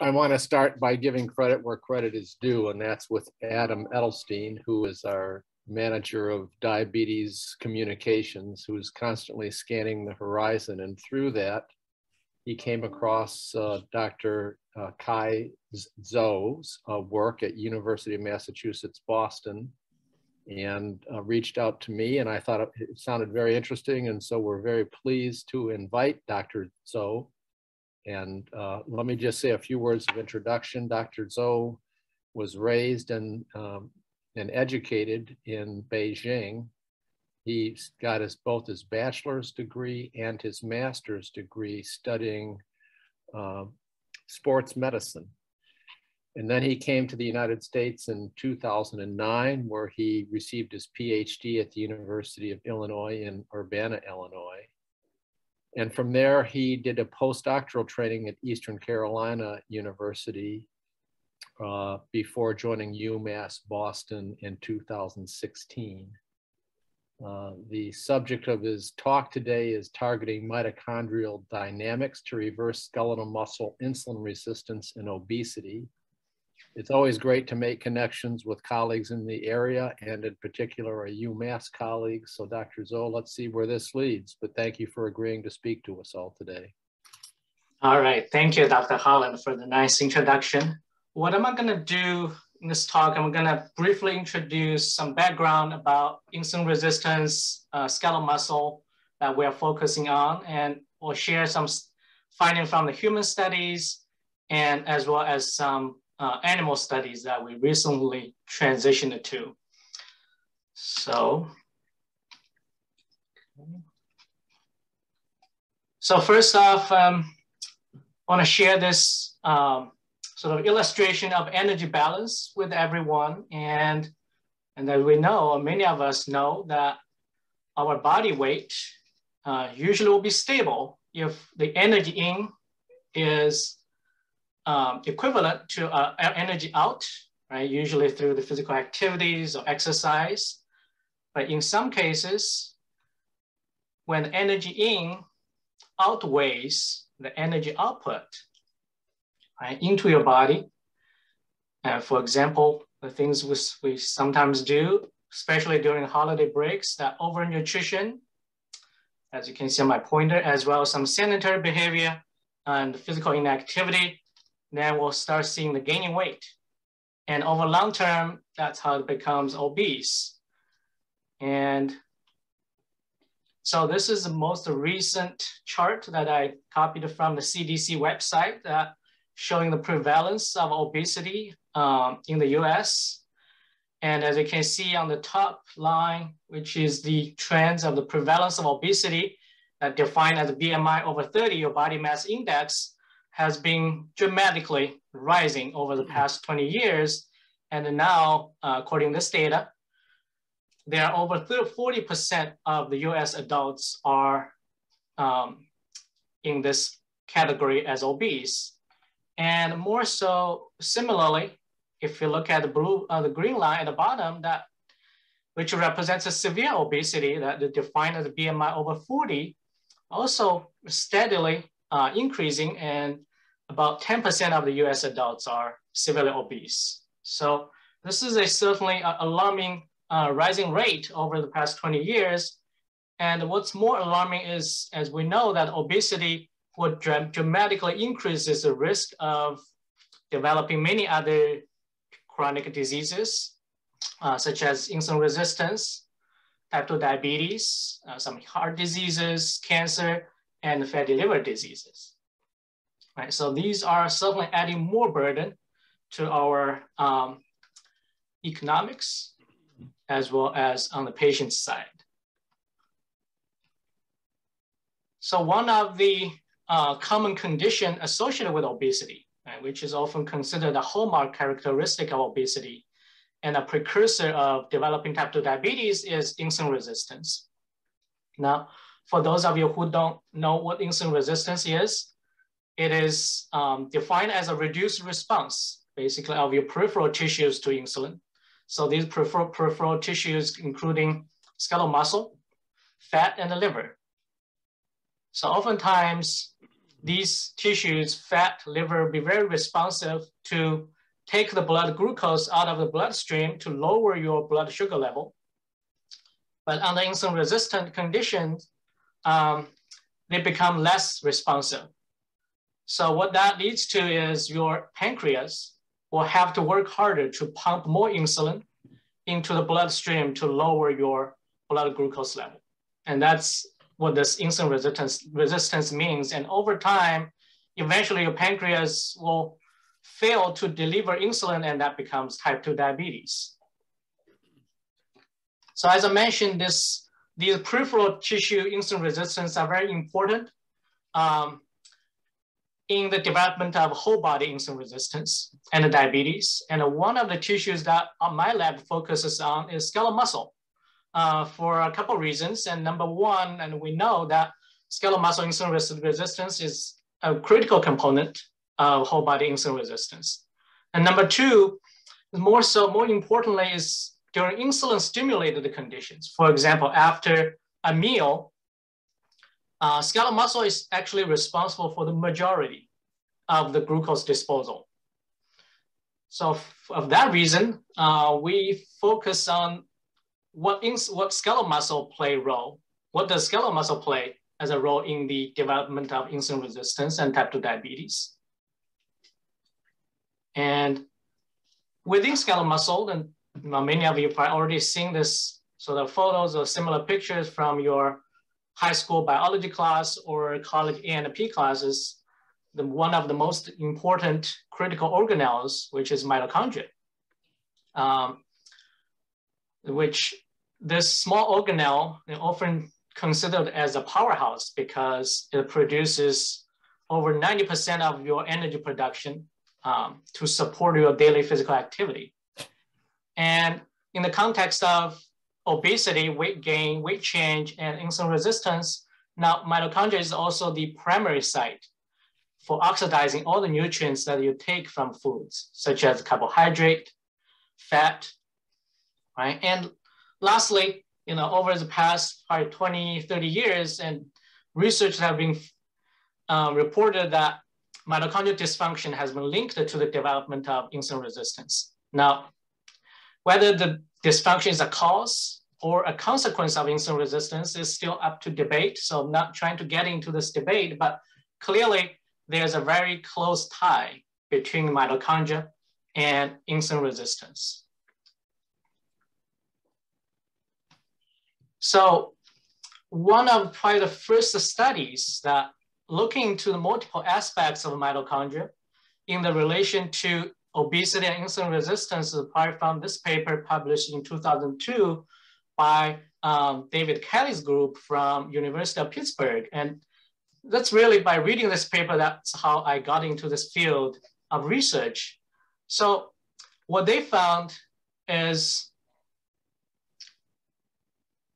I want to start by giving credit where credit is due, and that's with Adam Edelstein, who is our manager of diabetes communications, who is constantly scanning the horizon. And through that, he came across uh, Dr. Uh, Kai Zou's uh, work at University of Massachusetts, Boston, and uh, reached out to me. And I thought it sounded very interesting. And so we're very pleased to invite Dr. Zou. And uh, let me just say a few words of introduction. Dr. Zou was raised and, um, and educated in Beijing. He got his, both his bachelor's degree and his master's degree studying uh, sports medicine. And then he came to the United States in 2009, where he received his PhD at the University of Illinois in Urbana, Illinois. And from there, he did a postdoctoral training at Eastern Carolina University uh, before joining UMass Boston in 2016. Uh, the subject of his talk today is targeting mitochondrial dynamics to reverse skeletal muscle insulin resistance and obesity. It's always great to make connections with colleagues in the area and in particular a UMass colleagues. So Dr. Zou, let's see where this leads, but thank you for agreeing to speak to us all today. All right, thank you, Dr. Holland, for the nice introduction. What am I gonna do in this talk? I'm gonna briefly introduce some background about insulin resistance, uh, skeletal muscle that we're focusing on, and we'll share some finding from the human studies and as well as some uh, animal studies that we recently transitioned to. So, so first off, um, I want to share this um, sort of illustration of energy balance with everyone. And, and as we know, many of us know that our body weight uh, usually will be stable if the energy in is um, equivalent to uh, energy out, right? Usually through the physical activities or exercise. But in some cases, when energy in outweighs the energy output right, into your body, and for example, the things we, we sometimes do, especially during holiday breaks, that overnutrition, as you can see on my pointer, as well as some sedentary behavior and physical inactivity then we'll start seeing the gaining weight. And over long term, that's how it becomes obese. And so this is the most recent chart that I copied from the CDC website that showing the prevalence of obesity um, in the US. And as you can see on the top line, which is the trends of the prevalence of obesity that defined as BMI over 30, your body mass index, has been dramatically rising over the past 20 years. And now, uh, according to this data, there are over 40% of the US adults are um, in this category as obese. And more so, similarly, if you look at the blue, uh, the green line at the bottom, that which represents a severe obesity that is defined as BMI over 40, also steadily uh, increasing and about 10% of the US adults are severely obese. So this is a certainly alarming uh, rising rate over the past 20 years. And what's more alarming is, as we know that obesity would dramatically increases the risk of developing many other chronic diseases, uh, such as insulin resistance, type 2 diabetes, uh, some heart diseases, cancer, and fatty liver diseases right? So these are certainly adding more burden to our um, economics as well as on the patient side. So one of the uh, common condition associated with obesity, right, which is often considered a hallmark characteristic of obesity and a precursor of developing type 2 diabetes is insulin resistance. Now, for those of you who don't know what insulin resistance is, it is um, defined as a reduced response, basically of your peripheral tissues to insulin. So these peripheral, peripheral tissues, including skeletal muscle, fat, and the liver. So oftentimes, these tissues, fat, liver, be very responsive to take the blood glucose out of the bloodstream to lower your blood sugar level. But under insulin resistant conditions, um, they become less responsive. So what that leads to is your pancreas will have to work harder to pump more insulin into the bloodstream to lower your blood glucose level. And that's what this insulin resistance, resistance means. And over time, eventually your pancreas will fail to deliver insulin and that becomes type 2 diabetes. So as I mentioned, this, these peripheral tissue insulin resistance are very important. Um, in the development of whole body insulin resistance and diabetes. And one of the tissues that my lab focuses on is skeletal muscle uh, for a couple of reasons. And number one, and we know that skeletal muscle insulin resistance is a critical component of whole body insulin resistance. And number two, more so, more importantly, is during insulin stimulated conditions. For example, after a meal, uh, skeletal muscle is actually responsible for the majority of the glucose disposal. So of that reason, uh, we focus on what, what skeletal muscle play role, what does skeletal muscle play as a role in the development of insulin resistance and type 2 diabetes. And within skeletal muscle, and many of you have already seen this sort of photos or similar pictures from your high school biology class or college A and P classes, the, one of the most important critical organelles, which is mitochondria, um, which this small organelle is often considered as a powerhouse because it produces over 90% of your energy production um, to support your daily physical activity. And in the context of obesity, weight gain, weight change, and insulin resistance, now mitochondria is also the primary site for oxidizing all the nutrients that you take from foods, such as carbohydrate, fat, right? And lastly, you know, over the past probably 20, 30 years, and research have been uh, reported that mitochondrial dysfunction has been linked to the development of insulin resistance. Now, whether the dysfunction is a cause or a consequence of insulin resistance is still up to debate. So I'm not trying to get into this debate, but clearly there's a very close tie between mitochondria and insulin resistance. So one of probably the first studies that looking into the multiple aspects of mitochondria in the relation to obesity and insulin resistance is probably from this paper published in 2002 by um, David Kelley's group from University of Pittsburgh. And that's really by reading this paper, that's how I got into this field of research. So what they found is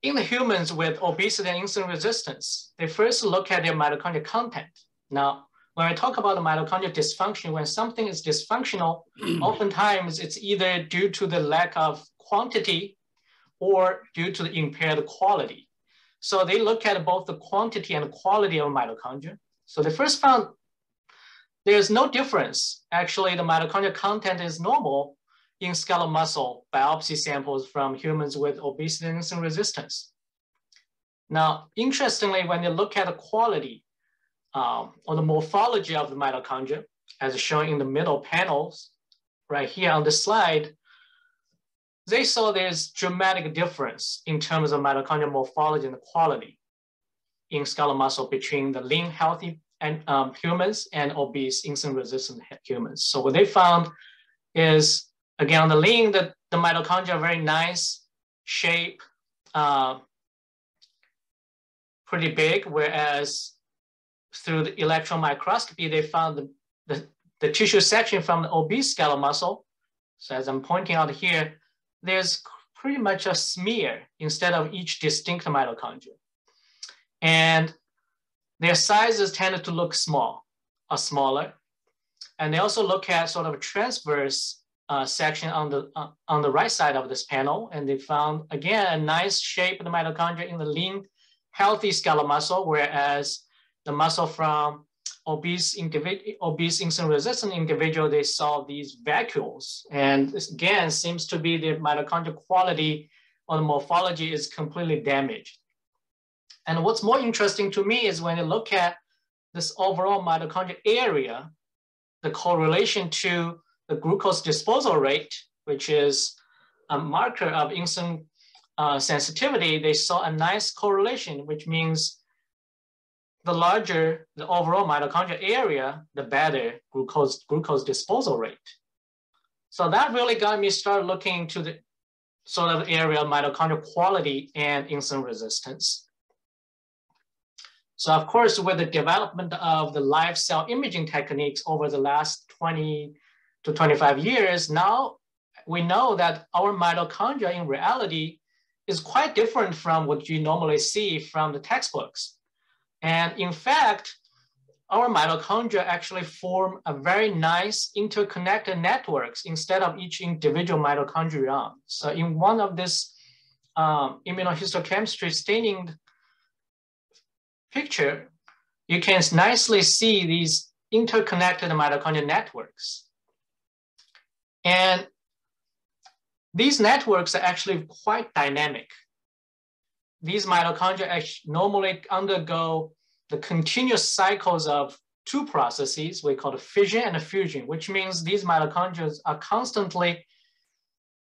in the humans with obesity and insulin resistance, they first look at their mitochondrial content. Now, when I talk about the mitochondrial dysfunction, when something is dysfunctional, oftentimes it's either due to the lack of quantity or due to the impaired quality. So they look at both the quantity and quality of mitochondria. So they first found there's no difference. Actually, the mitochondrial content is normal in skeletal muscle biopsy samples from humans with obesity and insulin resistance. Now, interestingly, when you look at the quality um, or the morphology of the mitochondria, as shown in the middle panels, right here on the slide, they saw there's dramatic difference in terms of mitochondrial morphology and quality in skeletal muscle between the lean, healthy and um, humans and obese insulin-resistant humans. So what they found is Again, on the lean, the, the mitochondria are very nice shape, uh, pretty big, whereas through the electron microscopy, they found the, the, the tissue section from the obese skeletal muscle. So as I'm pointing out here, there's pretty much a smear instead of each distinct mitochondria. And their sizes tended to look small or smaller. And they also look at sort of a transverse uh, section on the uh, on the right side of this panel, and they found again a nice shape of the mitochondria in the lean, healthy skeletal muscle, whereas the muscle from obese individual, obese insulin resistant individual, they saw these vacuoles. And again seems to be the mitochondrial quality or the morphology is completely damaged. And what's more interesting to me is when you look at this overall mitochondrial area, the correlation to the glucose disposal rate, which is a marker of insulin uh, sensitivity, they saw a nice correlation, which means the larger the overall mitochondrial area, the better glucose, glucose disposal rate. So that really got me start looking into the sort of area of mitochondrial quality and insulin resistance. So of course, with the development of the live cell imaging techniques over the last 20 to 25 years, now we know that our mitochondria in reality is quite different from what you normally see from the textbooks. And in fact, our mitochondria actually form a very nice interconnected networks instead of each individual mitochondrion. So in one of this um, immunohistochemistry staining picture, you can nicely see these interconnected mitochondrial networks. And these networks are actually quite dynamic these mitochondria actually normally undergo the continuous cycles of two processes we call the fission and the fusion, which means these mitochondria are constantly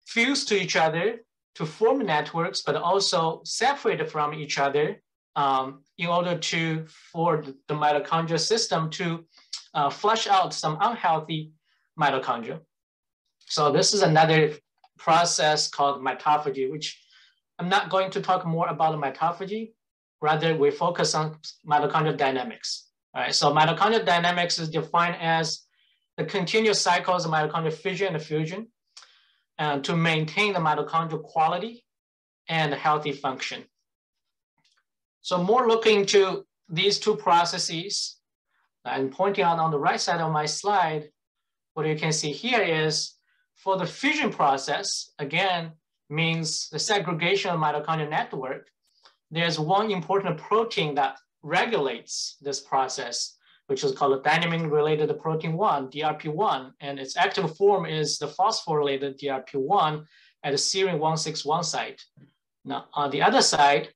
fused to each other to form networks, but also separated from each other um, in order to for the mitochondrial system to uh, flush out some unhealthy mitochondria. So this is another process called mitophagy, which I'm not going to talk more about mitophagy. Rather, we focus on mitochondrial dynamics. All right, so mitochondrial dynamics is defined as the continuous cycles of mitochondrial fission and fusion and uh, to maintain the mitochondrial quality and healthy function. So more looking to these two processes, uh, I'm pointing out on the right side of my slide, what you can see here is for the fission process, again, means the segregation of mitochondrial network, there's one important protein that regulates this process, which is called a dynamin related protein 1, DRP1, and its active form is the phosphorylated DRP1 at the serine 161 site. Now, on the other side,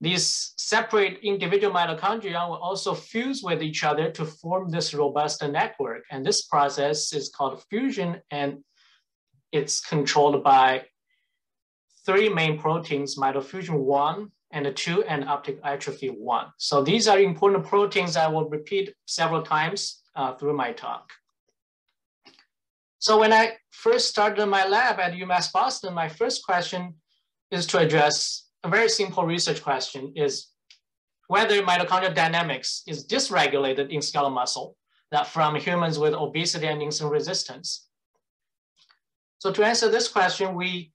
these separate individual mitochondria will also fuse with each other to form this robust network. And this process is called fusion and it's controlled by three main proteins, mitofusin 1 and 2 and optic atrophy 1. So these are important proteins I will repeat several times uh, through my talk. So when I first started my lab at UMass Boston, my first question is to address a very simple research question is whether mitochondrial dynamics is dysregulated in skeletal muscle that from humans with obesity and insulin resistance. So to answer this question, we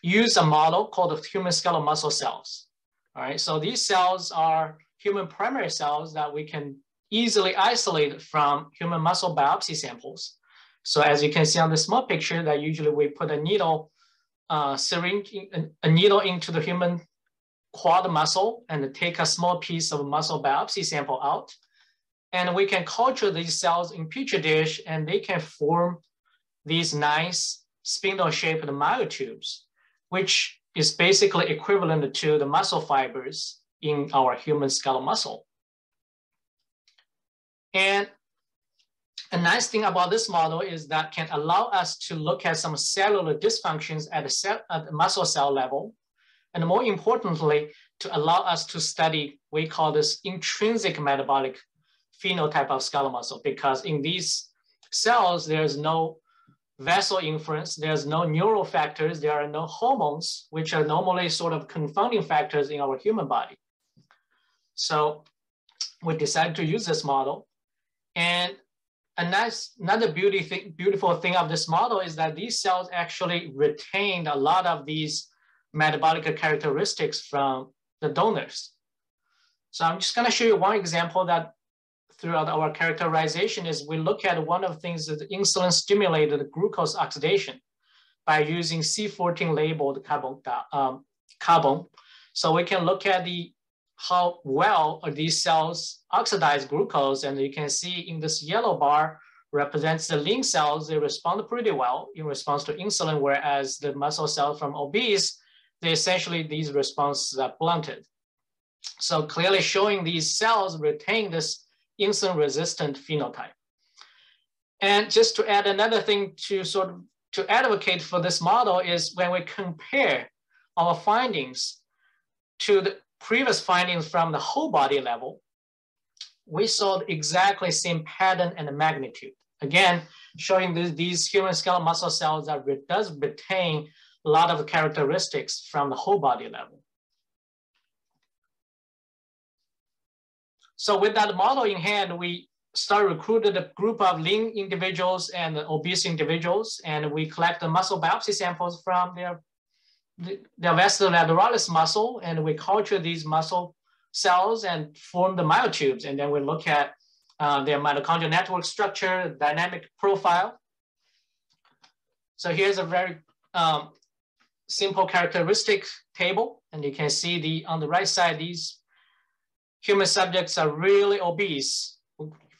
use a model called the human skeletal muscle cells. All right, so these cells are human primary cells that we can easily isolate from human muscle biopsy samples. So as you can see on the small picture that usually we put a needle uh, syringe, a needle into the human quad muscle and take a small piece of muscle biopsy sample out. And we can culture these cells in petri dish and they can form these nice spindle shaped myotubes which is basically equivalent to the muscle fibers in our human skeletal muscle. And a nice thing about this model is that can allow us to look at some cellular dysfunctions at the, cell, at the muscle cell level. And more importantly, to allow us to study, we call this intrinsic metabolic phenotype of skeletal muscle, because in these cells, there's no vessel inference, there's no neural factors, there are no hormones, which are normally sort of confounding factors in our human body. So we decided to use this model. And a nice, another beauty thing, beautiful thing of this model is that these cells actually retained a lot of these metabolic characteristics from the donors. So I'm just gonna show you one example that throughout our characterization is we look at one of the things that insulin stimulated glucose oxidation by using C14 labeled carbon, um, carbon. So we can look at the how well these cells oxidize glucose. And you can see in this yellow bar represents the lean cells. They respond pretty well in response to insulin, whereas the muscle cells from obese, they essentially, these responses are blunted. So clearly showing these cells retain this insulin resistant phenotype. And just to add another thing to sort of to advocate for this model is when we compare our findings to the previous findings from the whole body level, we saw exactly same pattern and magnitude. Again, showing this, these human skeletal muscle cells that re does retain a lot of characteristics from the whole body level. So with that model in hand, we start recruited a group of lean individuals and obese individuals, and we collect the muscle biopsy samples from their, their vastus lateralis muscle, and we culture these muscle cells and form the myotubes. And then we look at uh, their mitochondrial network structure, dynamic profile. So here's a very um, simple characteristic table. And you can see the on the right side, these human subjects are really obese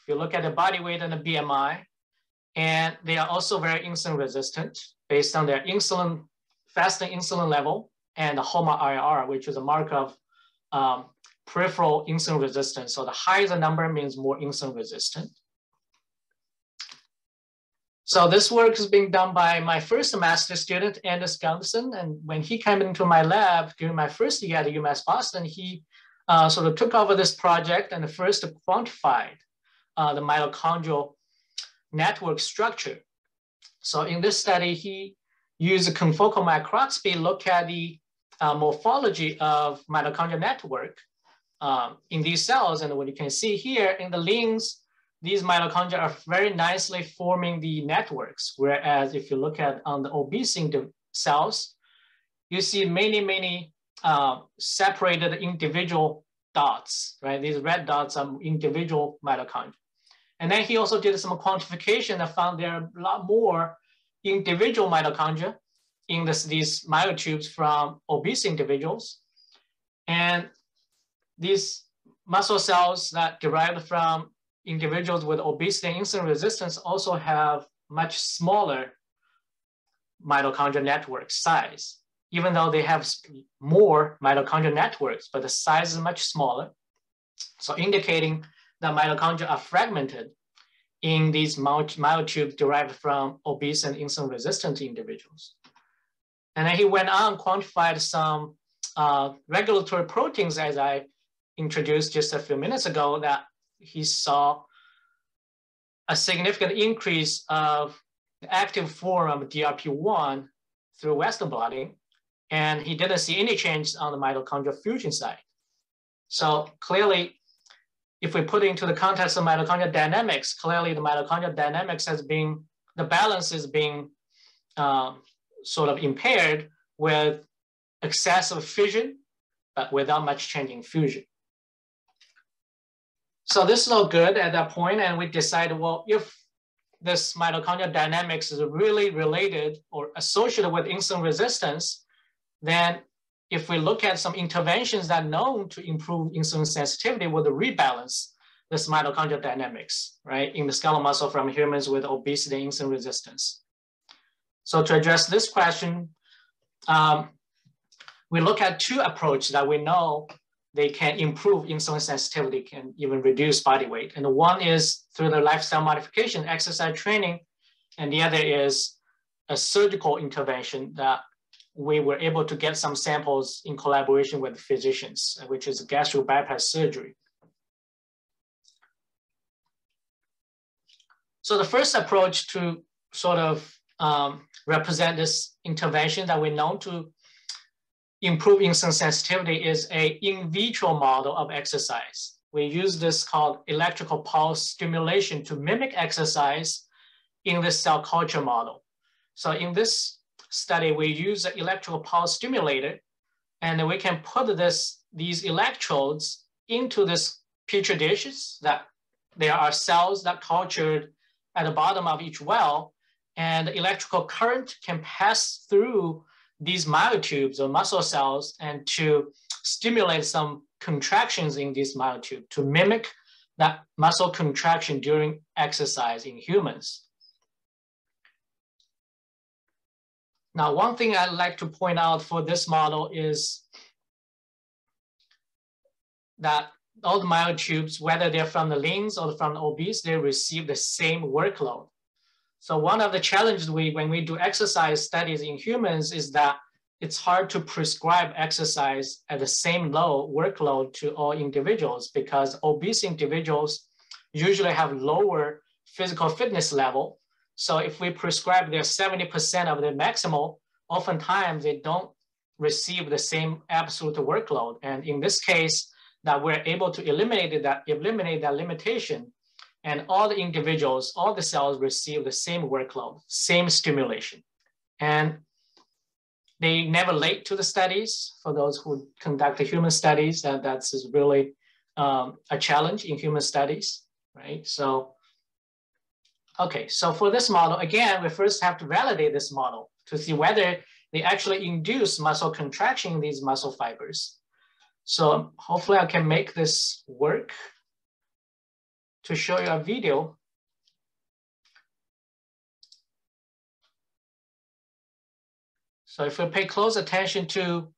if you look at the body weight and the BMI, and they are also very insulin resistant based on their insulin, fasting insulin level and the HOMA-IR, which is a mark of um, peripheral insulin resistance. So the higher the number means more insulin resistant. So this work is being done by my first master student, Anders Gundersen. And when he came into my lab during my first year at UMass Boston, he uh, sort of took over this project and first quantified uh, the mitochondrial network structure. So in this study, he used a confocal microscopy, to look at the uh, morphology of mitochondrial network um, in these cells. And what you can see here in the links, these mitochondria are very nicely forming the networks. Whereas if you look at on the obese cells, you see many, many uh, separated individual dots, right? These red dots are individual mitochondria. And then he also did some quantification and found there are a lot more individual mitochondria in this, these myotubes from obese individuals. And these muscle cells that derived from individuals with obesity and insulin resistance also have much smaller mitochondrial network size, even though they have more mitochondrial networks, but the size is much smaller. So indicating that mitochondria are fragmented in these myotubes derived from obese and insulin resistant individuals. And then he went on quantified some uh, regulatory proteins as I introduced just a few minutes ago that he saw a significant increase of the active form of DRP1 through Western blotting, and he didn't see any change on the mitochondrial fusion side. So clearly, if we put into the context of mitochondrial dynamics, clearly the mitochondrial dynamics has been, the balance is being um, sort of impaired with excessive fission, but without much changing fusion. So this is all good at that point, and we decided, well, if this mitochondrial dynamics is really related or associated with insulin resistance, then if we look at some interventions that are known to improve insulin sensitivity would rebalance this mitochondrial dynamics, right, in the skeletal muscle from humans with obesity and insulin resistance. So to address this question, um, we look at two approaches that we know they can improve insulin sensitivity, can even reduce body weight. And the one is through the lifestyle modification, exercise training, and the other is a surgical intervention that we were able to get some samples in collaboration with physicians, which is gastric bypass surgery. So the first approach to sort of um, represent this intervention that we know to improve insulin sensitivity is a in vitro model of exercise. We use this called electrical pulse stimulation to mimic exercise in the cell culture model. So in this study, we use an electrical pulse stimulator, and we can put this these electrodes into this petri dishes that there are cells that cultured at the bottom of each well, and electrical current can pass through these myotubes or muscle cells and to stimulate some contractions in this myotube to mimic that muscle contraction during exercise in humans. Now, one thing I'd like to point out for this model is that all the myotubes, whether they're from the leans or from the obese, they receive the same workload. So one of the challenges we, when we do exercise studies in humans is that it's hard to prescribe exercise at the same low workload to all individuals because obese individuals usually have lower physical fitness level. So if we prescribe their 70% of the maximal, oftentimes they don't receive the same absolute workload. And in this case, that we're able to eliminate that, eliminate that limitation. And all the individuals, all the cells receive the same workload, same stimulation. And they never late to the studies. For those who conduct the human studies, that that's really um, a challenge in human studies, right? So, okay, so for this model, again, we first have to validate this model to see whether they actually induce muscle contraction in these muscle fibers. So hopefully I can make this work to show you a video. So if we pay close attention to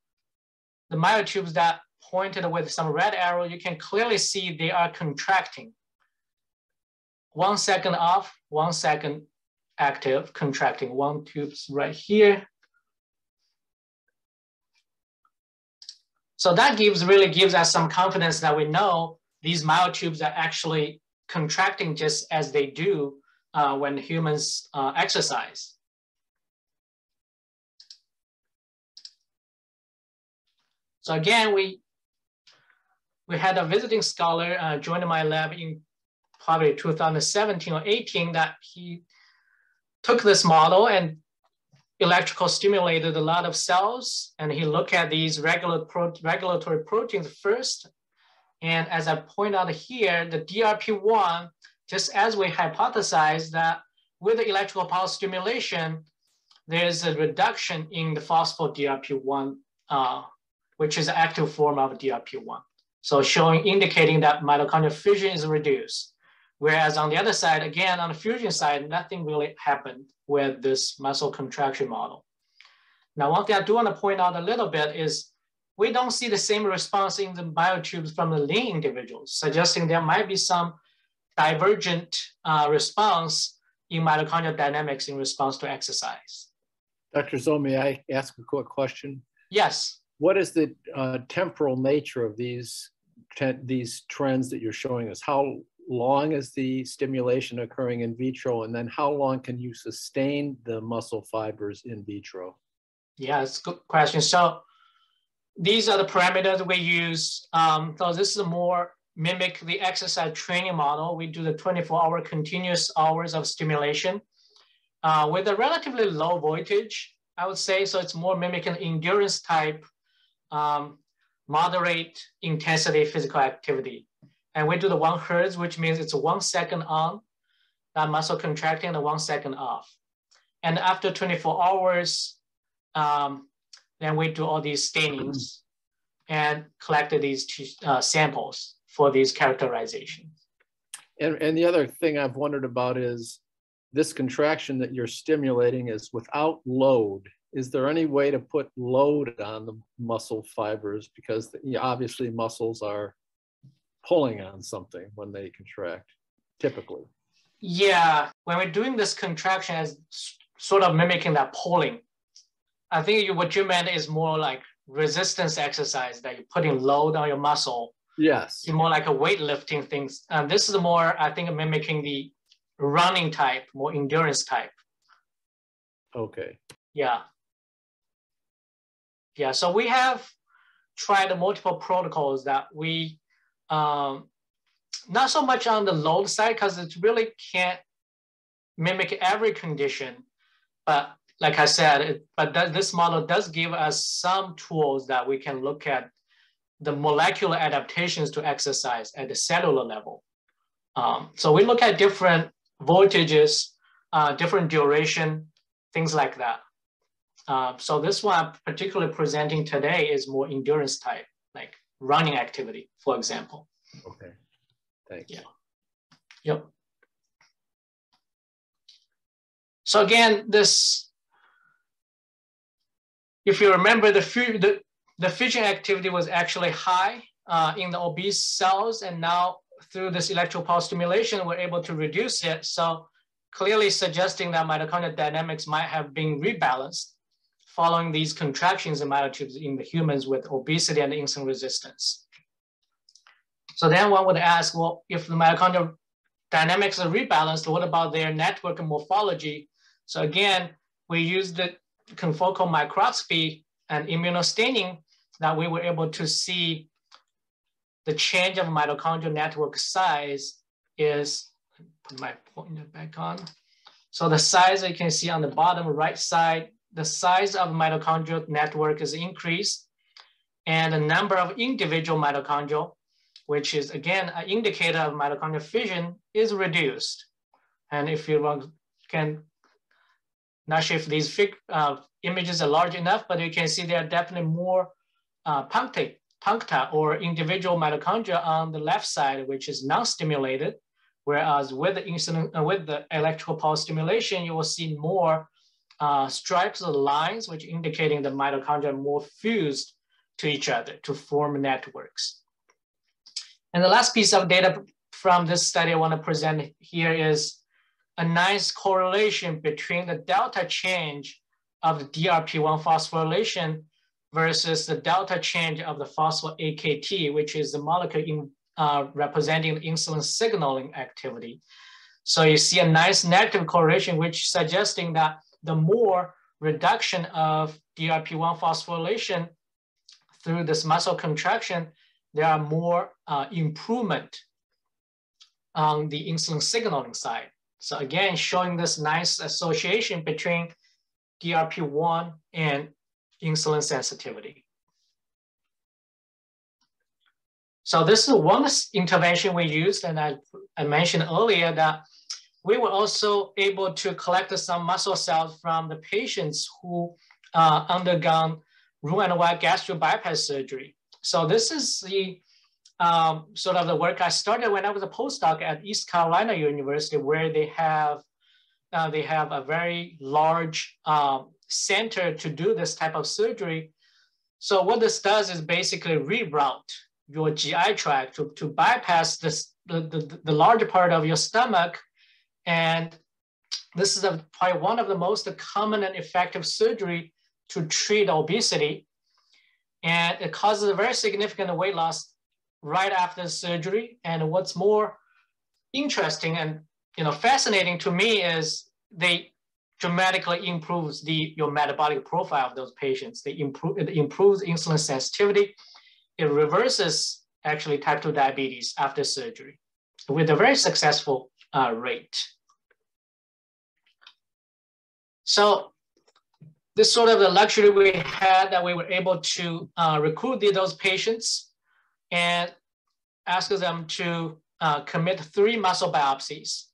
the myotubes that pointed with some red arrow, you can clearly see they are contracting. One second off, one second active, contracting. One tube's right here, So that gives really gives us some confidence that we know these myotubes are actually contracting just as they do uh, when humans uh, exercise. So again, we we had a visiting scholar uh, join my lab in probably 2017 or 18 that he took this model and electrical stimulated a lot of cells and he looked at these regular pro regulatory proteins first. And as I point out here, the DRP1, just as we hypothesized that with the electrical pulse stimulation, there's a reduction in the phospho-DRP1, uh, which is an active form of DRP1. So showing, indicating that mitochondrial fission is reduced. Whereas on the other side, again, on the fusion side, nothing really happened with this muscle contraction model. Now, one thing I do want to point out a little bit is we don't see the same response in the myotubes from the lean individuals, suggesting there might be some divergent uh, response in mitochondrial dynamics in response to exercise. Dr. Zou, may I ask a quick question? Yes. What is the uh, temporal nature of these, these trends that you're showing us? How long is the stimulation occurring in vitro? And then how long can you sustain the muscle fibers in vitro? Yeah, it's a good question. So these are the parameters we use. Um, so this is a more mimic the exercise training model. We do the 24 hour continuous hours of stimulation uh, with a relatively low voltage, I would say. So it's more mimicking endurance type, um, moderate intensity physical activity. And we do the one hertz, which means it's one second on, that muscle contracting and one second off. And after 24 hours, um, then we do all these stainings and collect these uh, samples for these characterizations. And, and the other thing I've wondered about is this contraction that you're stimulating is without load. Is there any way to put load on the muscle fibers? Because the, obviously muscles are pulling on something when they contract, typically. Yeah, when we're doing this contraction as sort of mimicking that pulling, I think you, what you meant is more like resistance exercise that you're putting load on your muscle. Yes. It's more like a weightlifting things. And this is more, I think, mimicking the running type, more endurance type. Okay. Yeah. Yeah, so we have tried multiple protocols that we um, not so much on the load side because it really can't mimic every condition. But like I said, it, but this model does give us some tools that we can look at the molecular adaptations to exercise at the cellular level. Um, so we look at different voltages, uh, different duration, things like that. Uh, so this one I'm particularly presenting today is more endurance type, like running activity, for example. Okay, thanks. Yeah. Yep. So again, this, if you remember, the, the, the fission activity was actually high uh, in the obese cells, and now through this electrical pulse stimulation, we're able to reduce it. So clearly suggesting that mitochondrial dynamics might have been rebalanced following these contractions in myotubes in the humans with obesity and insulin resistance. So then one would ask, well, if the mitochondrial dynamics are rebalanced, what about their network and morphology? So again, we used the confocal microscopy and immunostaining that we were able to see the change of mitochondrial network size is, put my pointer back on. So the size you can see on the bottom right side, the size of mitochondrial network is increased and the number of individual mitochondrial, which is again an indicator of mitochondrial fission is reduced. And if you can, not sure if these uh, images are large enough, but you can see there are definitely more uh, puncta or individual mitochondria on the left side, which is non-stimulated. Whereas with the insulin, uh, with the electrical pulse stimulation, you will see more uh, stripes or lines, which indicating the mitochondria more fused to each other to form networks. And the last piece of data from this study I want to present here is a nice correlation between the delta change of the DRP1 phosphorylation versus the delta change of the phospho AKT, which is the molecule in, uh, representing the insulin signaling activity. So you see a nice negative correlation, which suggesting that the more reduction of DRP1 phosphorylation through this muscle contraction, there are more uh, improvement on the insulin signaling side. So again, showing this nice association between DRP1 and insulin sensitivity. So this is one intervention we used, and I, I mentioned earlier that we were also able to collect some muscle cells from the patients who uh, undergone Roux-en-Y gastric bypass surgery. So this is the um, sort of the work I started when I was a postdoc at East Carolina University, where they have uh, they have a very large um, center to do this type of surgery. So what this does is basically reroute your GI tract to, to bypass this, the, the, the larger part of your stomach. And this is a, probably one of the most common and effective surgery to treat obesity. And it causes a very significant weight loss right after surgery. And what's more interesting and you know fascinating to me is they dramatically improves the your metabolic profile of those patients. They improve it improves insulin sensitivity. It reverses actually type 2 diabetes after surgery with a very successful uh, rate. So this sort of the luxury we had that we were able to uh, recruit those patients and ask them to uh, commit three muscle biopsies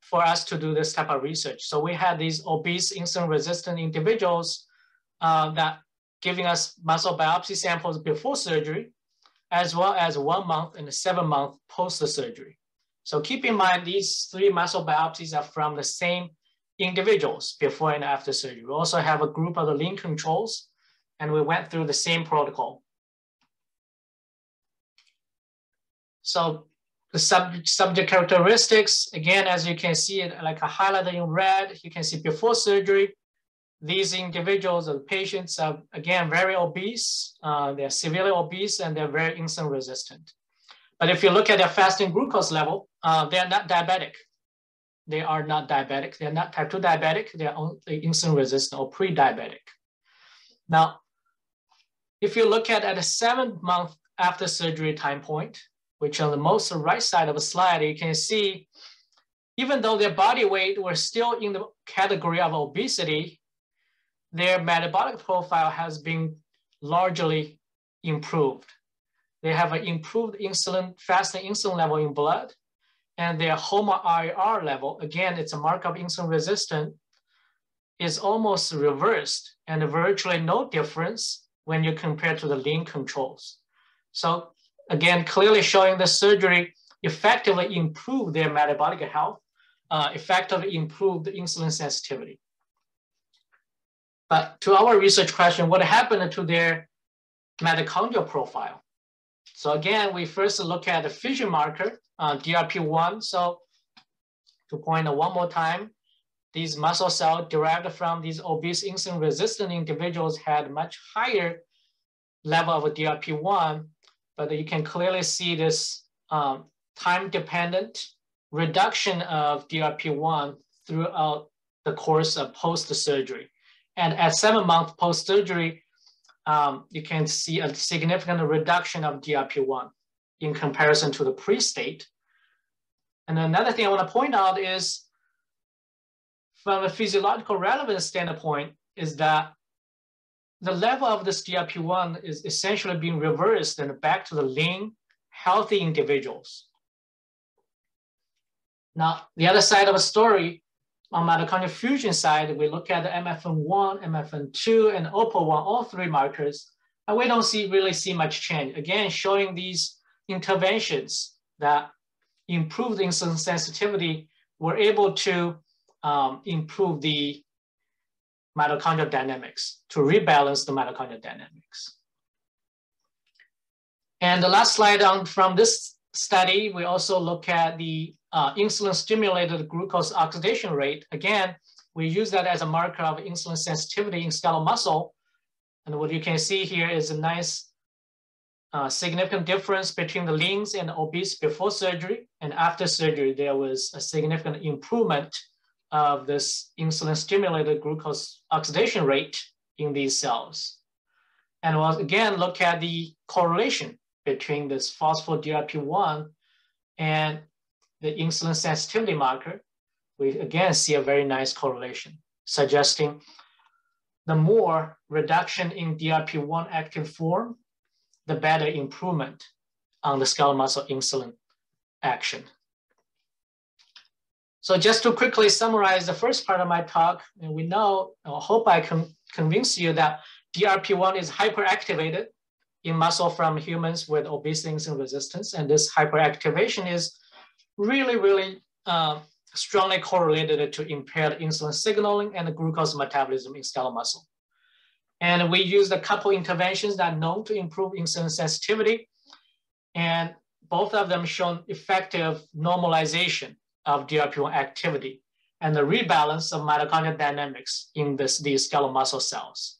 for us to do this type of research. So we had these obese insulin resistant individuals uh, that giving us muscle biopsy samples before surgery, as well as one month and seven month post the surgery. So keep in mind, these three muscle biopsies are from the same individuals before and after surgery. We also have a group of the lean controls, and we went through the same protocol. So the sub subject characteristics, again, as you can see like a highlighted in red, you can see before surgery, these individuals or patients are again very obese, uh, they're severely obese and they're very insulin resistant. But if you look at their fasting glucose level, uh, they're not diabetic. They are not diabetic. They're not type 2 diabetic. They're only insulin resistant or pre-diabetic. Now, if you look at at a seven month after surgery time point, which on the most right side of the slide, you can see, even though their body weight was still in the category of obesity, their metabolic profile has been largely improved. They have an improved insulin, fasting insulin level in blood, and their HOMA-IR level, again, it's a mark of insulin resistant, is almost reversed and virtually no difference when you compare to the lean controls. So again, clearly showing the surgery effectively improved their metabolic health, uh, effectively improved the insulin sensitivity. But to our research question, what happened to their mitochondrial profile? So again, we first look at the fission marker, uh, DRP1. So to point out one more time, these muscle cells derived from these obese insulin resistant individuals had much higher level of DRP1, but you can clearly see this um, time dependent reduction of DRP1 throughout the course of post surgery. And at seven months post surgery, um, you can see a significant reduction of DRP1 in comparison to the pre-state. And another thing I want to point out is from a physiological relevance standpoint is that the level of this DRP1 is essentially being reversed and back to the lean, healthy individuals. Now, the other side of the story, on mitochondrial fusion side, we look at the MFN1, MFN2, and OPA1, all three markers, and we don't see really see much change. Again, showing these interventions that improve the insulin sensitivity were able to um, improve the mitochondrial dynamics, to rebalance the mitochondrial dynamics. And the last slide on from this study, we also look at the uh, insulin stimulated glucose oxidation rate. Again, we use that as a marker of insulin sensitivity in skeletal muscle. And what you can see here is a nice uh, significant difference between the leans and obese before surgery. And after surgery, there was a significant improvement of this insulin stimulated glucose oxidation rate in these cells. And we'll again look at the correlation between this phospho-DRP1 and the insulin sensitivity marker, we again see a very nice correlation, suggesting the more reduction in DRP1 active form, the better improvement on the skeletal muscle insulin action. So just to quickly summarize the first part of my talk, and we know, I hope I can convince you that DRP1 is hyperactivated in muscle from humans with obese insulin resistance. And this hyperactivation is really, really uh, strongly correlated to impaired insulin signaling and glucose metabolism in skeletal muscle. And we used a couple interventions that are known to improve insulin sensitivity. And both of them shown effective normalization of DRP1 activity and the rebalance of mitochondrial dynamics in this, these skeletal muscle cells.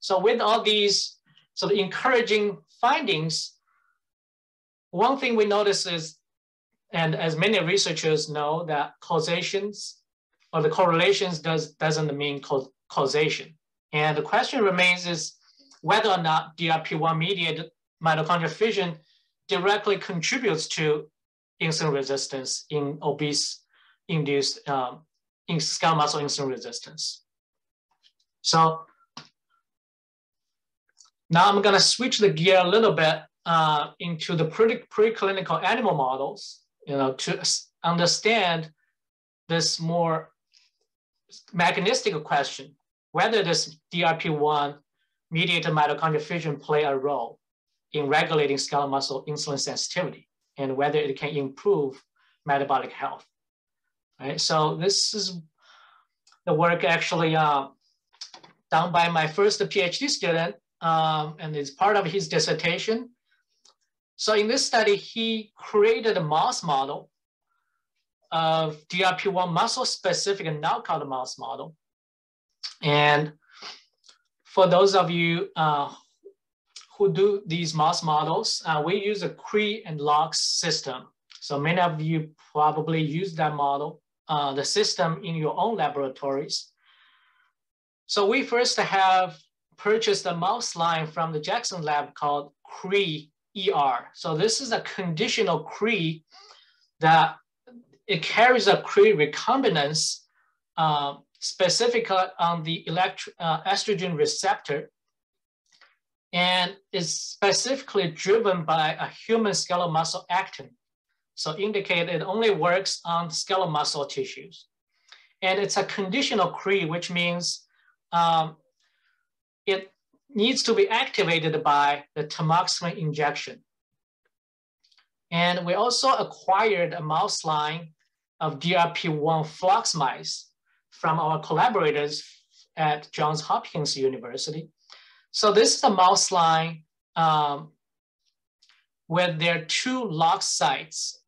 So with all these sort of encouraging findings, one thing we notice is and as many researchers know that causations or the correlations does, doesn't mean causation. And the question remains is whether or not DRP1 mediated mitochondrial fission directly contributes to insulin resistance in obese induced um, in skeletal muscle insulin resistance. So now I'm gonna switch the gear a little bit uh, into the pre preclinical animal models you know, to understand this more mechanistic question, whether this DRP1 mediated mitochondrial fission play a role in regulating skeletal muscle insulin sensitivity and whether it can improve metabolic health. Right? So this is the work actually uh, done by my first PhD student, um, and it's part of his dissertation. So in this study, he created a mouse model of DRP1 muscle-specific knockout mouse model. And for those of you uh, who do these mouse models, uh, we use a Cree and LOX system. So many of you probably use that model, uh, the system in your own laboratories. So we first have purchased a mouse line from the Jackson lab called Cree ER. So this is a conditional Cree that it carries a Cree recombinance uh, specifically on the uh, estrogen receptor and is specifically driven by a human skeletal muscle actin. So indicate it only works on skeletal muscle tissues. And it's a conditional Cree, which means um, it needs to be activated by the tamoxifen injection. And we also acquired a mouse line of DRP1 flox mice from our collaborators at Johns Hopkins University. So this is a mouse line um, where there are two lock sites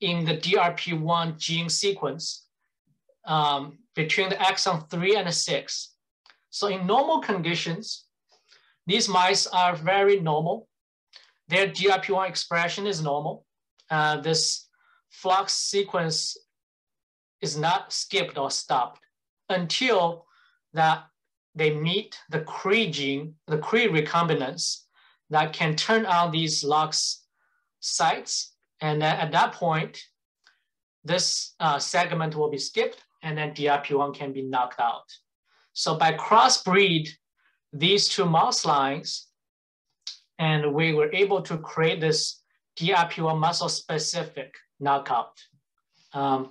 in the DRP1 gene sequence um, between the exon 3 and 6. So in normal conditions, these mice are very normal. Their DRP1 expression is normal. Uh, this flox sequence is not skipped or stopped until that they meet the Cre gene, the Cre recombinants that can turn on these LOX sites. And at that point, this uh, segment will be skipped and then DRP1 can be knocked out. So by crossbreed these two mouse lines, and we were able to create this DRP1 muscle specific knockout. Um,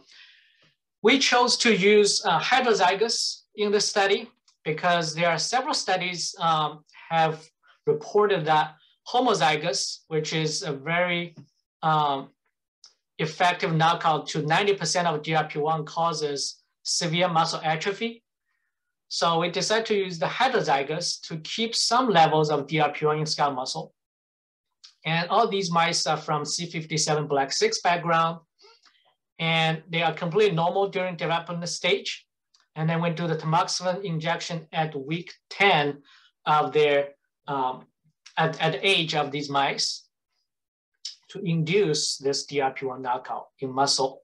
we chose to use uh, heterozygous in the study because there are several studies um, have reported that homozygous, which is a very um, effective knockout to 90% of DRP1 causes severe muscle atrophy. So we decided to use the heterozygous to keep some levels of DRP1 in skeletal muscle. And all these mice are from C57 Black 6 background, and they are completely normal during development stage. And then we do the tamoxifen injection at week 10 of their, um, at, at the age of these mice to induce this DRP1 knockout in muscle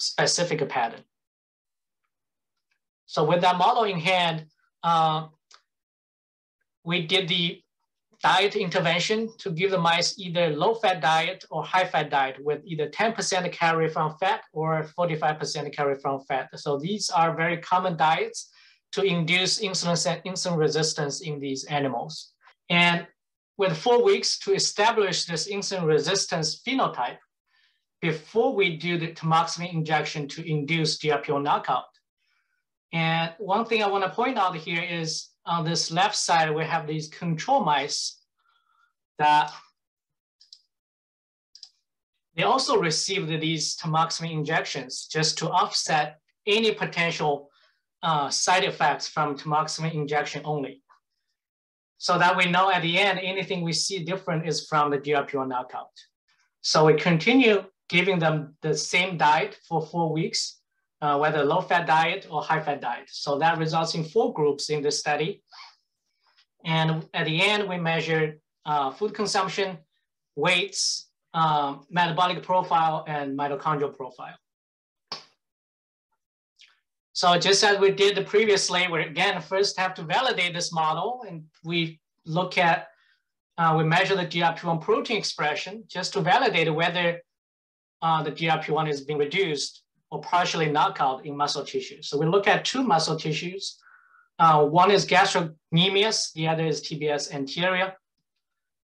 specific pattern. So with that model in hand, uh, we did the diet intervention to give the mice either low fat diet or high fat diet with either 10% calorie from fat or 45% calorie from fat. So these are very common diets to induce insulin, insulin resistance in these animals. And with four weeks to establish this insulin resistance phenotype before we do the tamoxifen injection to induce DRPO knockout. And one thing I wanna point out here is on this left side, we have these control mice that they also received these tamoxifen injections just to offset any potential uh, side effects from tamoxifen injection only. So that we know at the end, anything we see different is from the DRP1 knockout. So we continue giving them the same diet for four weeks uh, whether low fat diet or high fat diet. So that results in four groups in this study. And at the end, we measured uh, food consumption, weights, um, metabolic profile, and mitochondrial profile. So just as we did the previously, we again first have to validate this model and we look at, uh, we measure the DRP1 protein expression just to validate whether uh, the DRP1 is being reduced or partially knockout in muscle tissue. So we look at two muscle tissues. Uh, one is gastrocnemius, the other is TBS anterior.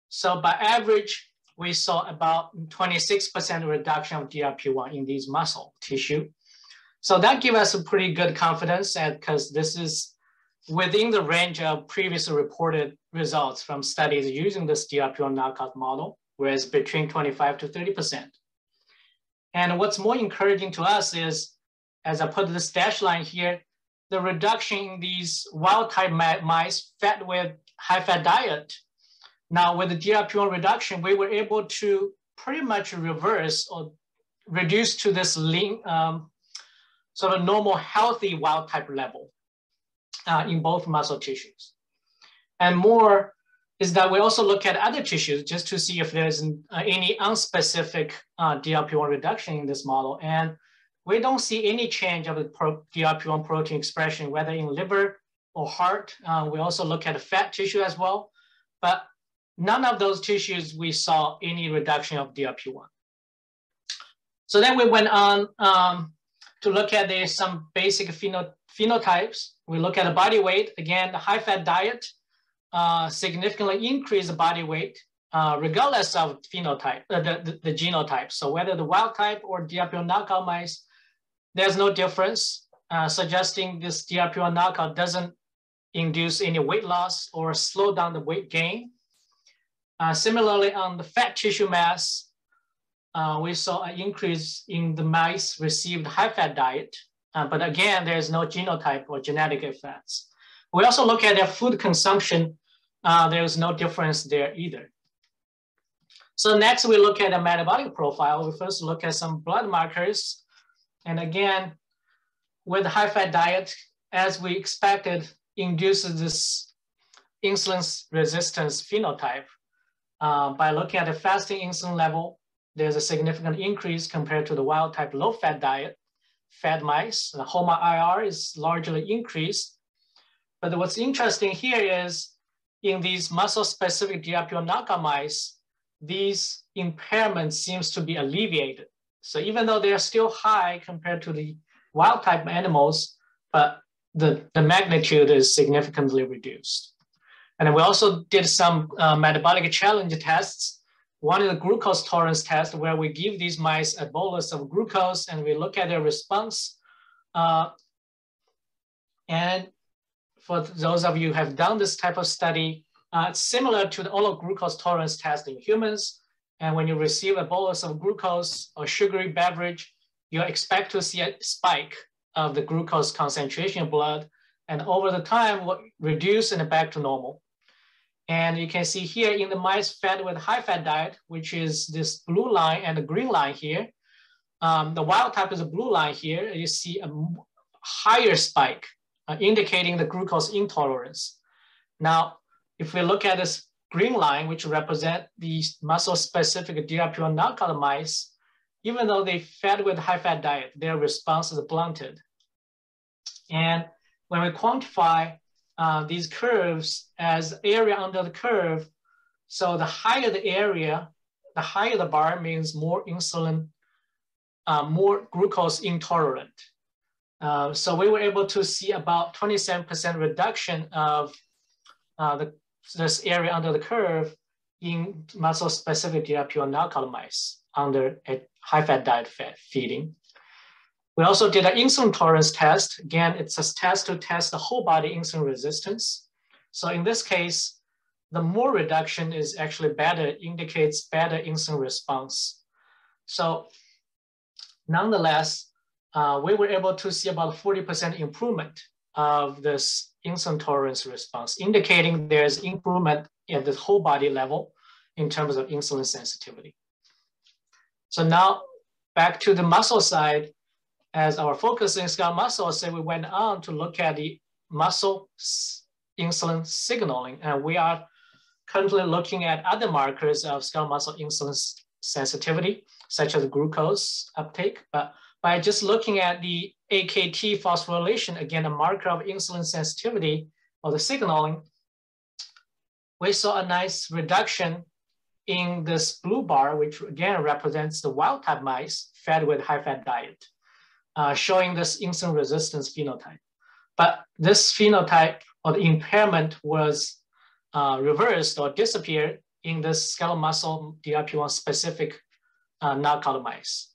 So by average, we saw about 26% reduction of DRP1 in these muscle tissue. So that gives us a pretty good confidence because this is within the range of previously reported results from studies using this DRP1 knockout model, whereas between 25 to 30%. And what's more encouraging to us is, as I put this dashed line here, the reduction in these wild type mice fed with high fat diet. Now with the DRP1 reduction, we were able to pretty much reverse or reduce to this lean, um, sort of normal healthy wild type level uh, in both muscle tissues. And more is that we also look at other tissues just to see if there's uh, any unspecific uh, DRP1 reduction in this model. And we don't see any change of the pro DRP1 protein expression, whether in liver or heart. Uh, we also look at the fat tissue as well, but none of those tissues we saw any reduction of DRP1. So then we went on um, to look at the, some basic phenotypes. We look at the body weight, again, the high fat diet, uh, significantly increase body weight uh, regardless of phenotype, uh, the, the, the, genotype. So whether the wild type or DRP1 knockout mice, there's no difference, uh, suggesting this DRP1 knockout doesn't induce any weight loss or slow down the weight gain. Uh, similarly, on the fat tissue mass, we saw an increase in the mice received high-fat diet. But again, there's no genotype or genetic effects. We also look at their food consumption. Uh, there's no difference there either. So next we look at a metabolic profile. We first look at some blood markers. And again, with high-fat diet, as we expected, induces this insulin resistance phenotype. Uh, by looking at the fasting insulin level, there's a significant increase compared to the wild type low fat diet. Fat mice, the HOMA IR is largely increased. But what's interesting here is in these muscle specific GLP-1 knockout mice, these impairments seems to be alleviated. So even though they are still high compared to the wild type animals, but the, the magnitude is significantly reduced. And we also did some uh, metabolic challenge tests. One is the glucose tolerance test where we give these mice a bolus of glucose and we look at their response. Uh, and for those of you who have done this type of study, uh, similar to the oral glucose tolerance test in humans. And when you receive a bolus of glucose or sugary beverage, you expect to see a spike of the glucose concentration in blood, and over the time reduce and back to normal. And you can see here in the mice fed with high fat diet, which is this blue line and the green line here. Um, the wild type is a blue line here. You see a higher spike uh, indicating the glucose intolerance. Now, if we look at this green line, which represent the muscle-specific GLP-1 knockout mice, even though they fed with high-fat diet, their response is blunted. And when we quantify uh, these curves as area under the curve, so the higher the area, the higher the bar means more insulin, uh, more glucose intolerant. Uh, so we were able to see about 27% reduction of uh, the, this area under the curve in muscle-specific GLP-1 knockout mice under a high-fat diet feeding. We also did an insulin tolerance test. Again, it's a test to test the whole body insulin resistance. So in this case, the more reduction is actually better, indicates better insulin response. So nonetheless, uh, we were able to see about 40% improvement of this insulin tolerance response, indicating there's improvement at the whole body level in terms of insulin sensitivity. So now back to the muscle side, as our focus in skeletal muscle, so we went on to look at the muscle insulin signaling, and we are currently looking at other markers of skeletal muscle insulin sensitivity, such as glucose uptake. But by just looking at the AKT phosphorylation, again, a marker of insulin sensitivity or the signaling, we saw a nice reduction in this blue bar, which again represents the wild type mice fed with high fat diet uh, showing this insulin resistance phenotype. But this phenotype or the impairment was uh, reversed or disappeared in this skeletal muscle GLP-1 specific uh, knockout mice,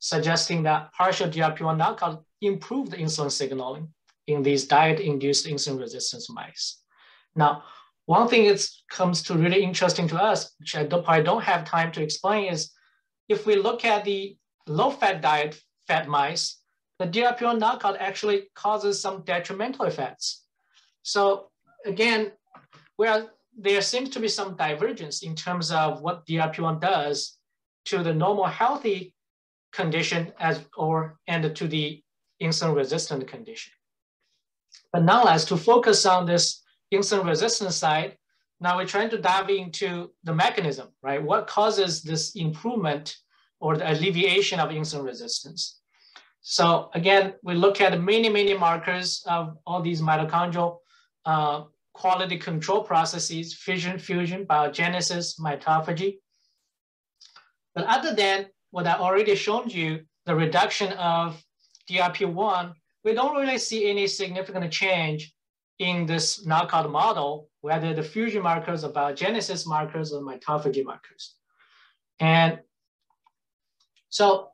suggesting that partial GLP-1 knockout improved insulin signaling in these diet-induced insulin resistance mice. Now, one thing that comes to really interesting to us, which I don't, probably don't have time to explain, is if we look at the low-fat diet fat mice, the GLP-1 knockout actually causes some detrimental effects. So again, where there seems to be some divergence in terms of what GLP-1 does to the normal healthy condition as or and to the insulin resistant condition. But nonetheless, to focus on this insulin resistant side, now we're trying to dive into the mechanism, right? What causes this improvement or the alleviation of insulin resistance. So again, we look at many, many markers of all these mitochondrial uh, quality control processes, fission, fusion, biogenesis, mitophagy. But other than what I already showed you, the reduction of DRP1, we don't really see any significant change in this knockout model, whether the fusion markers or biogenesis markers or mitophagy markers. And so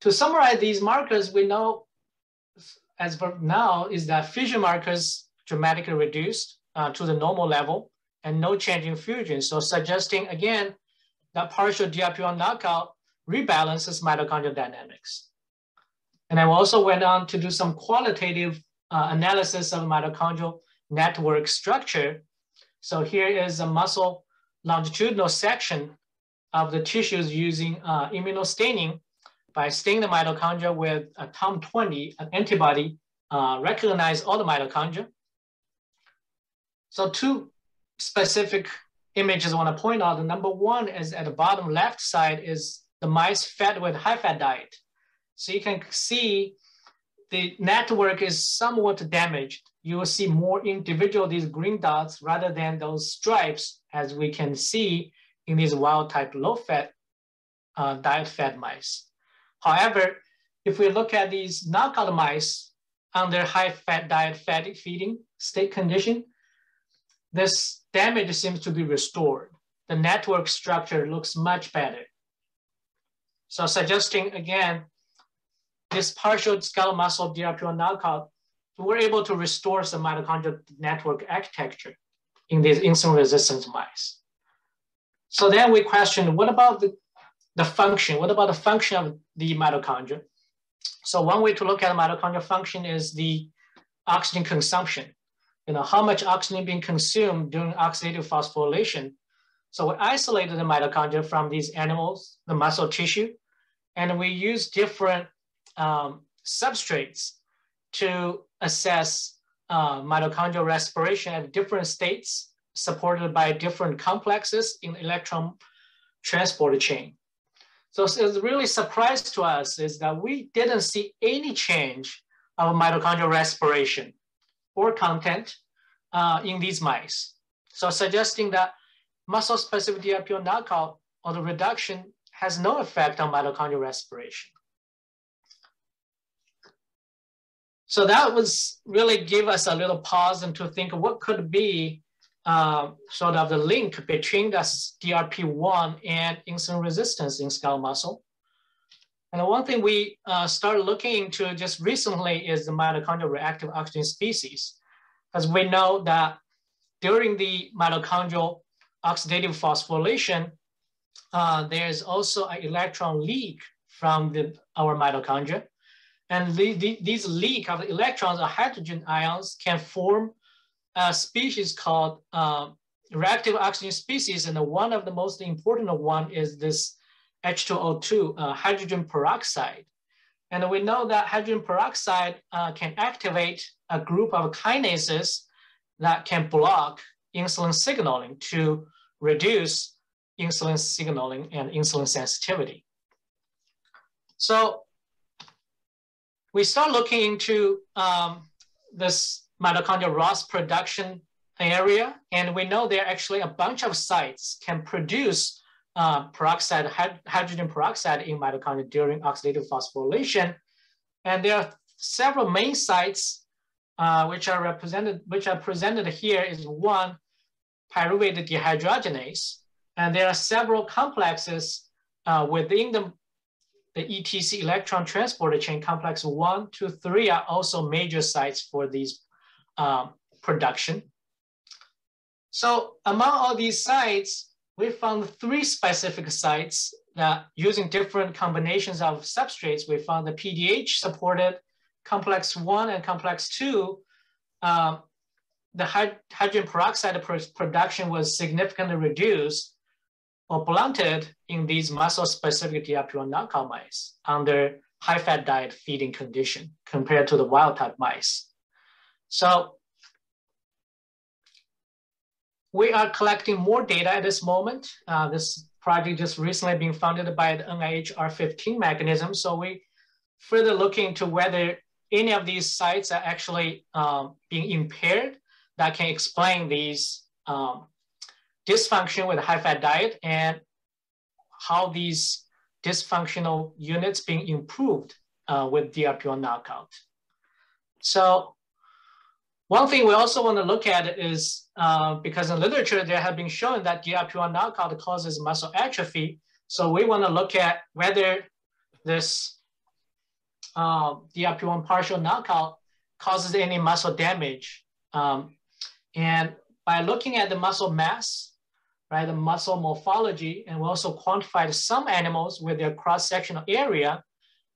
to summarize these markers, we know as for now is that fusion markers dramatically reduced uh, to the normal level and no change in fusion. So suggesting again that partial DRP1 knockout rebalances mitochondrial dynamics. And I also went on to do some qualitative uh, analysis of mitochondrial network structure. So here is a muscle longitudinal section of the tissues using uh, immunostaining by staining the mitochondria with a TOM20, an antibody, uh, recognize all the mitochondria. So two specific images I want to point out. The number one is at the bottom left side is the mice fed with high fat diet. So you can see the network is somewhat damaged. You will see more individual these green dots rather than those stripes as we can see in these wild type low fat uh, diet fed mice. However, if we look at these knockout mice under high fat diet fed feeding state condition, this damage seems to be restored. The network structure looks much better. So suggesting again, this partial skeletal muscle DRP1 knockout, we're able to restore some mitochondrial network architecture in these insulin resistant mice. So then we question, what about the, the function? What about the function of the mitochondria? So one way to look at mitochondrial function is the oxygen consumption. You know, how much oxygen being consumed during oxidative phosphorylation. So we isolated the mitochondria from these animals, the muscle tissue, and we use different um, substrates to assess uh, mitochondrial respiration at different states supported by different complexes in electron transport chain. So it's really surprise to us is that we didn't see any change of mitochondrial respiration or content uh, in these mice. So suggesting that muscle-specific DRP1 knockout or the reduction has no effect on mitochondrial respiration. So that was really give us a little pause and to think what could be uh, sort of the link between the DRP1 and insulin resistance in skeletal muscle. And the one thing we uh, started looking into just recently is the mitochondrial reactive oxygen species, because we know that during the mitochondrial oxidative phosphorylation, uh, there's also an electron leak from the, our mitochondria. And the, the, these leak of electrons or hydrogen ions can form a species called uh, reactive oxygen species. And one of the most important one is this H2O2, uh, hydrogen peroxide. And we know that hydrogen peroxide uh, can activate a group of kinases that can block insulin signaling to reduce insulin signaling and insulin sensitivity. So we start looking into um, this mitochondrial ROS production area, and we know there are actually a bunch of sites can produce uh, peroxide, hydrogen peroxide in mitochondria during oxidative phosphorylation. And there are several main sites uh, which are represented, which are presented here is one, pyruvate dehydrogenase. And there are several complexes uh, within the, the ETC electron transporter chain complex one, two, three are also major sites for these um, production. So among all these sites, we found three specific sites that using different combinations of substrates, we found the PDH supported complex one and complex two, uh, the hydrogen peroxide production was significantly reduced or blunted in these muscle-specific DRP1 knockout mice under high-fat diet feeding condition compared to the wild-type mice. So we are collecting more data at this moment. Uh, this project just recently being funded by the NIH R15 mechanism. So we further looking into whether any of these sites are actually um, being impaired that can explain these um, dysfunction with high-fat diet and how these dysfunctional units being improved uh, with DRP1 knockout. So one thing we also want to look at is uh, because in literature, there have been shown that DRP1 knockout causes muscle atrophy. So we want to look at whether this uh, DRP1 partial knockout causes any muscle damage Um, and by looking at the muscle mass, right, the muscle morphology, and we also quantified some animals with their cross-sectional area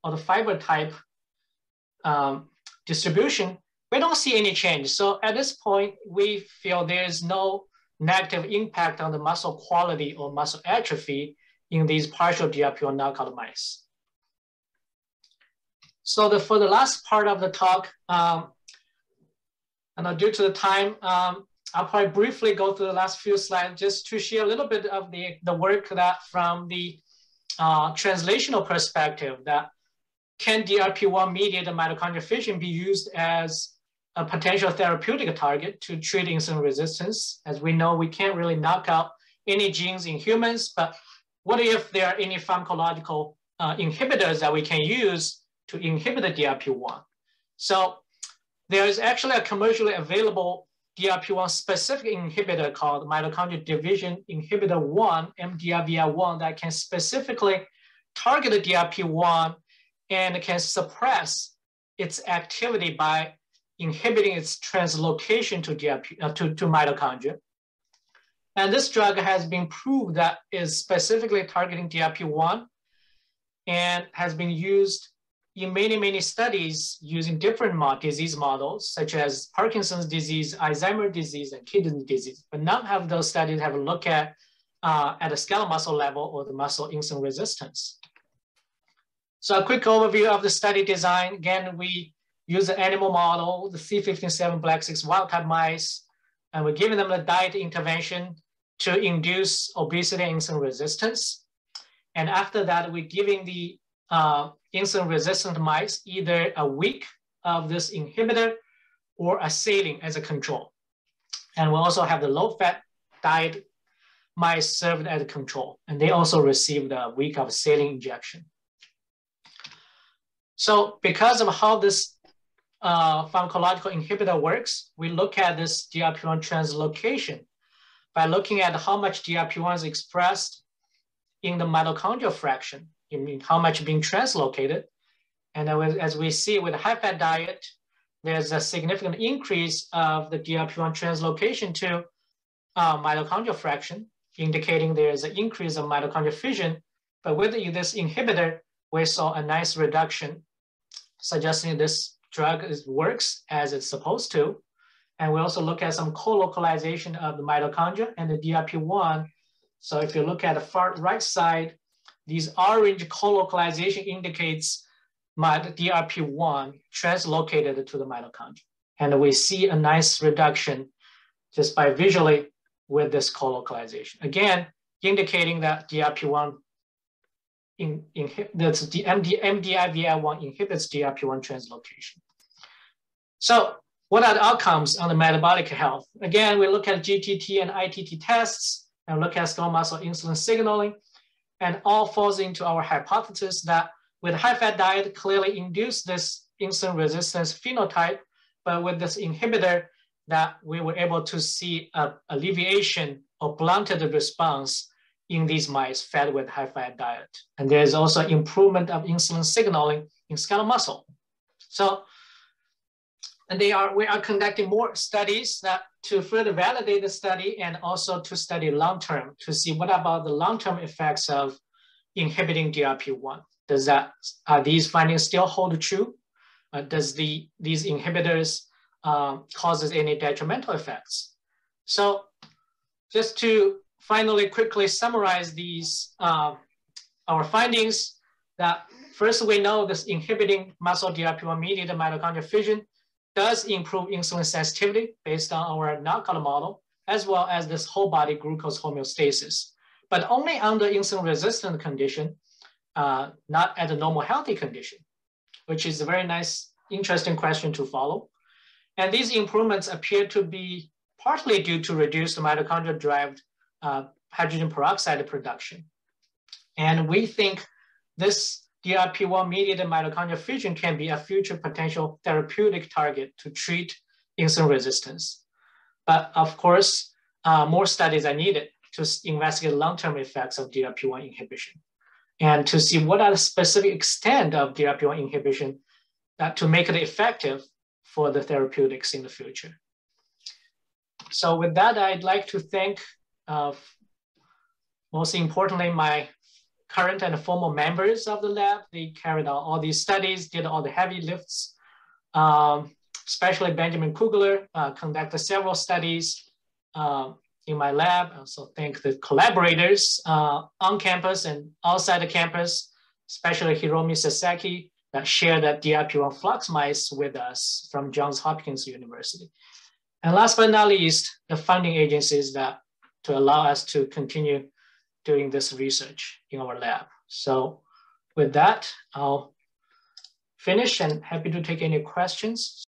or the fiber type um, distribution, we don't see any change. So at this point, we feel there is no negative impact on the muscle quality or muscle atrophy in these partial DRP1 knockout mice. So the, for the last part of the talk, um, and due to the time, um, I'll probably briefly go through the last few slides just to share a little bit of the, the work that from the uh, translational perspective that can DRP1 mediated mitochondrial fission be used as a potential therapeutic target to treat insulin resistance? As we know, we can't really knock out any genes in humans, but what if there are any pharmacological uh, inhibitors that we can use to inhibit the DRP1? So there is actually a commercially available DRP1 specific inhibitor called mitochondrial division inhibitor 1, MDRVI1, that can specifically target the DRP1 and can suppress its activity by inhibiting its translocation to, DRP, uh, to, to mitochondria. And this drug has been proved that is specifically targeting DRP1 and has been used in many, many studies using different disease models, such as Parkinson's disease, Alzheimer's disease, and kidney disease. But none of those studies have a look at uh, at the skeletal muscle level or the muscle insulin resistance. So a quick overview of the study design. Again, we use the animal model, the C57 black 6 wild type mice, and we're giving them a diet intervention to induce obesity and insulin resistance. And after that, we're giving the uh, insulin resistant mice either a week of this inhibitor or a saline as a control. And we also have the low fat diet mice served as a control. And they also received a week of saline injection. So because of how this uh, pharmacological inhibitor works, we look at this DRP1 translocation by looking at how much DRP1 is expressed in the mitochondrial fraction, mean how much being translocated. And as we see with the high-fat diet, there's a significant increase of the DRP1 translocation to uh, mitochondrial fraction, indicating there's an increase of mitochondrial fission. But with this inhibitor, we saw a nice reduction suggesting this drug is, works as it's supposed to. And we also look at some co-localization of the mitochondria and the DRP1. So if you look at the far right side, these orange co-localization indicates my DRP1 translocated to the mitochondria. And we see a nice reduction just by visually with this co-localization. Again, indicating that DRP1 in, in, that's the MD, MDIVI1 inhibits DRP1 translocation. So what are the outcomes on the metabolic health? Again, we look at GTT and ITT tests and look at skeletal muscle insulin signaling and all falls into our hypothesis that with high-fat diet clearly induce this insulin resistance phenotype, but with this inhibitor that we were able to see a alleviation or blunted response in these mice fed with high-fat diet. And there's also improvement of insulin signaling in skeletal muscle. So, and they are, we are conducting more studies that to further validate the study and also to study long-term to see what about the long-term effects of inhibiting DRP1. Does that, are these findings still hold true? Uh, does the, these inhibitors um, causes any detrimental effects? So just to finally quickly summarize these, uh, our findings that first we know this inhibiting muscle DRP1 mediated mitochondrial fission does improve insulin sensitivity based on our knockout model, as well as this whole body glucose homeostasis, but only under insulin resistant condition, uh, not at a normal healthy condition, which is a very nice, interesting question to follow. And these improvements appear to be partly due to reduced mitochondrial derived uh, hydrogen peroxide production. And we think this DRP1 mediated mitochondrial fusion can be a future potential therapeutic target to treat insulin resistance. But of course, uh, more studies are needed to investigate long-term effects of DRP1 inhibition and to see what are the specific extent of DRP1 inhibition that to make it effective for the therapeutics in the future. so with that, I'd like to thank, uh, most importantly, my current and former members of the lab. They carried out all these studies, did all the heavy lifts. Um, especially Benjamin Kugler uh, conducted several studies uh, in my lab. I also thank the collaborators uh, on campus and outside the campus, especially Hiromi Sasaki that shared that DRP1 flux mice with us from Johns Hopkins University. And last but not least, the funding agencies that to allow us to continue doing this research in our lab. So with that, I'll finish and happy to take any questions.